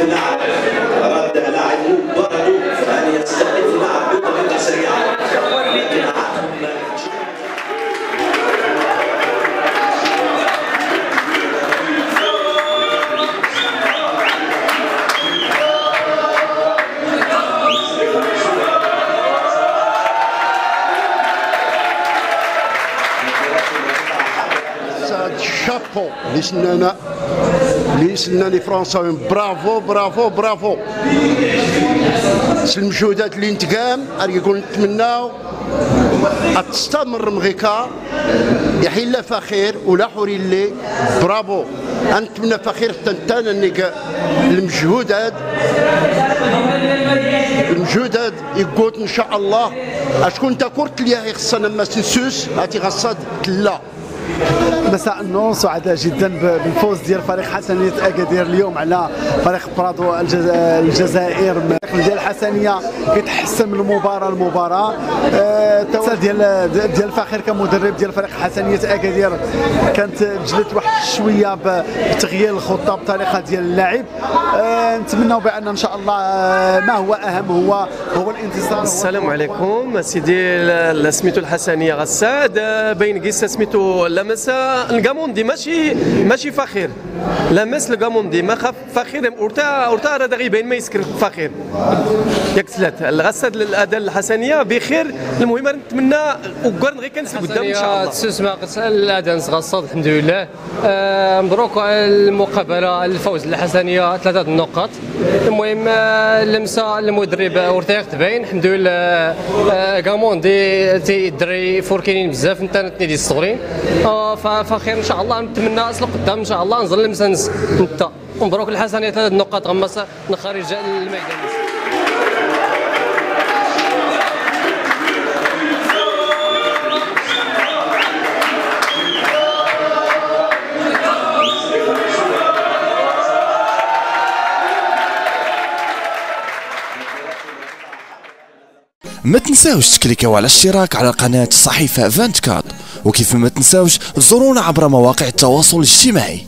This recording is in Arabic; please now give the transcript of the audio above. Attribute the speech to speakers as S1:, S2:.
S1: اللاعب رد لاعبه برده ان يستهدف اللاعب بطريقه سريعه لكن عدم chapeau, les اللي سناني فرنساويين برافو برافو برافو. المجهودات اللي نتقام يقول نتمناو تستمر مغيكا. يحيل فخير ولا حوري اللي. برافو. نتمنى فخير حتى أنت المجهودات. المجهودات يقول إن شاء الله. أشكون انت كرت ليها خصنا ما تنسوش هاتي غصاد لا.
S2: مساء النور سعداء جدا بالفوز ديال فريق حسنيه اكادير اليوم على فريق برادو الجزائر. ديال الحسنية كيتحسن من المباراه لمباراة. أه ديال ديال الفخير كمدرب ديال فريق حسنيه اكادير كانت جلت واحد شوية بتغيير الخطة بطريقة ديال اللاعب أه نتمنوا بأن إن شاء الله آه، ما هو أهم هو هو الانتصار.
S3: السلام عليكم سيدي سميتو الحسنية غساد آه، بين قصه سميتو لمس الكاموندي ماشي ماشي فخير. لمس الكاموندي ما خاف فخير. ورتا ورتا راه غيبان ما يسكر فخير. ياك سلات الغساد الاداء الحسنية بخير. المهم نتمنى وقرن غير كنسل قدام إن شاء الله.
S4: تسمع الأداء غساد الحمد لله. آه مبروك المقابلة الفوز الحسنية ثلاثة النقاط. المهم آه، لمسة المدرب ورتيق تبين الحمد لله آه، كاموندي تي دري فوركينين بزاف. انت تنيدي الصغرين. فخير إن شاء الله. نتمنى أصل قدام إن شاء الله. نظل مسنس انت مبروك الحسنيه ثلاث نقاط غمس خارج الميدان.
S5: ما تنساوش تكليكيو على الاشتراك على قناة صحيفة فانتكاد وكيف ما تنساوش زورونا عبر مواقع التواصل الاجتماعي.